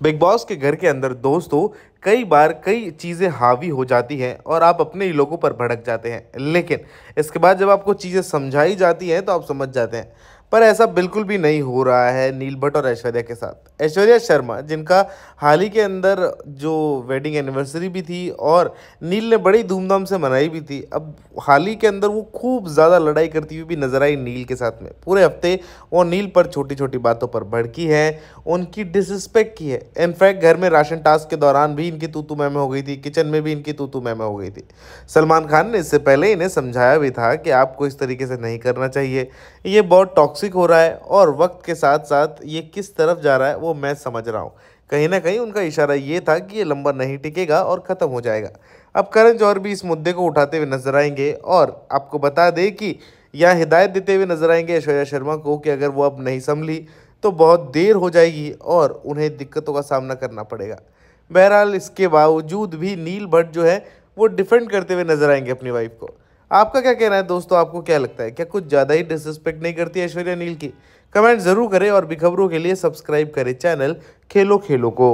Big boss के घर के अंदर दोस्तों, कई बार कई चीज़ें हावी हो जाती हैं और आप अपने ही लोगों पर भड़क जाते हैं। लेकिन इसके बाद जब आपको चीज़ें समझाई जाती हैं तो आप समझ जाते हैं। पर ऐसा बिल्कुल भी नहीं हो रहा है नील भट्ट और ऐश्वर्या के साथ। ऐश्वर्या शर्मा, जिनका हाल ही के अंदर जो वेडिंग एनिवर्सरी भी थी और नील ने बड़ी धूमधाम से मनाई भी थी, अब हाल ही के अंदर वो खूब ज़्यादा लड़ाई करती हुई भी नज़र आई नील के साथ में। पूरे हफ़्ते वो नील पर छोटी छोटी बातों पर भड़की है, उनकी डिसरिस्पेक्ट की है। इनफैक्ट घर में राशन टास्क के दौरान भी इनकी तूतू मैम हो गई थी किचन में भी इनकी तूतू मैम हो गई थी। सलमान खान ने इससे पहले इन्हें समझाया भी था कि आपको इस तरीके से नहीं करना चाहिए। ये बहुत टॉक्सिक हो रहा है और वक्त के साथ साथ ये किस तरफ़ जा रहा है वो मैं समझ रहा हूँ। कहीं ना कहीं उनका इशारा ये था कि ये लंबा नहीं टिकेगा और ख़त्म हो जाएगा। अब करण जौहर भी इस मुद्दे को उठाते हुए नज़र आएँगे और आपको बता दें कि यहाँ हिदायत देते हुए नज़र आएँगे ऐश्वर्या शर्मा को कि अगर वो अब नहीं संभली तो बहुत देर हो जाएगी और उन्हें दिक्कतों का सामना करना पड़ेगा। बहरहाल इसके बावजूद भी नील भट्ट जो है वो डिफेंड करते हुए नज़र आएँगे अपनी वाइफ को। आपका क्या कहना है दोस्तों? आपको क्या लगता है? क्या कुछ ज़्यादा ही डिसरिस्पेक्ट नहीं करती ऐश्वर्या नील की? कमेंट ज़रूर करें और भी खबरों के लिए सब्सक्राइब करें चैनल खेलो खेलो को।